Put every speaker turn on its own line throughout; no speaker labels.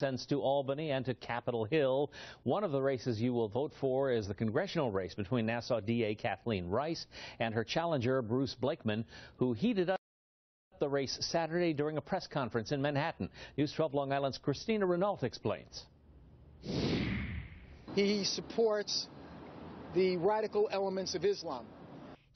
sends to Albany and to Capitol Hill. One of the races you will vote for is the congressional race between Nassau DA Kathleen Rice and her challenger Bruce Blakeman, who heated up the race Saturday during a press conference in Manhattan. News 12 Long Island's Christina Renault explains.
He supports the radical elements of Islam.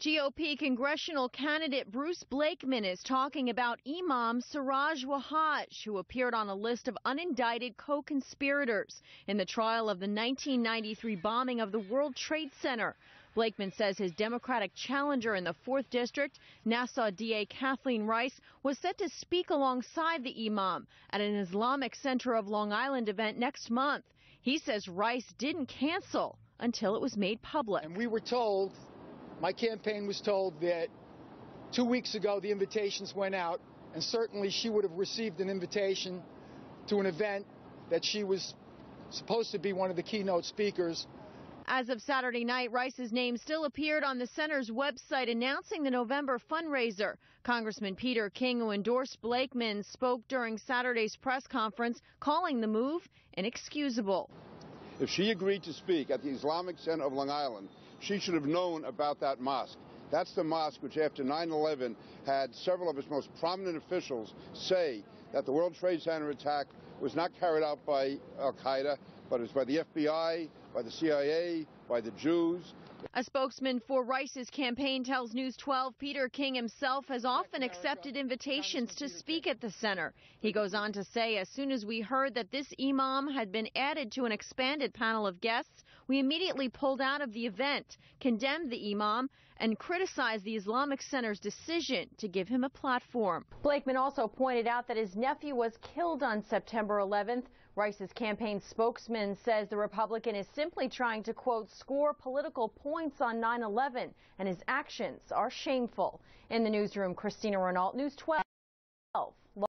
GOP congressional candidate Bruce Blakeman is talking about Imam Siraj Wahhaj, who appeared on a list of unindicted co-conspirators in the trial of the 1993 bombing of the World Trade Center. Blakeman says his Democratic challenger in the 4th District, Nassau DA Kathleen Rice, was set to speak alongside the Imam at an Islamic Center of Long Island event next month. He says Rice didn't cancel until it was made public.
And we were told my campaign was told that two weeks ago the invitations went out, and certainly she would have received an invitation to an event that she was supposed to be one of the keynote speakers.
As of Saturday night, Rice's name still appeared on the center's website announcing the November fundraiser. Congressman Peter King, who endorsed Blakeman, spoke during Saturday's press conference, calling the move inexcusable.
If she agreed to speak at the Islamic Center of Long Island, she should have known about that mosque. That's the mosque which, after 9 11, had several of its most prominent officials say that the World Trade Center attack was not carried out by Al Qaeda, but it was by the FBI, by the CIA, by the Jews.
A spokesman for Rice's campaign tells News 12 Peter King himself has often accepted invitations to speak at the center. He goes on to say, as soon as we heard that this imam had been added to an expanded panel of guests, we immediately pulled out of the event, condemned the imam, and criticized the Islamic Center's decision to give him a platform. Blakeman also pointed out that his nephew was killed on September 11th. Rice's campaign spokesman says the Republican is simply trying to, quote, score political points on 9 11, and his actions are shameful. In the newsroom, Christina Renault, News 12.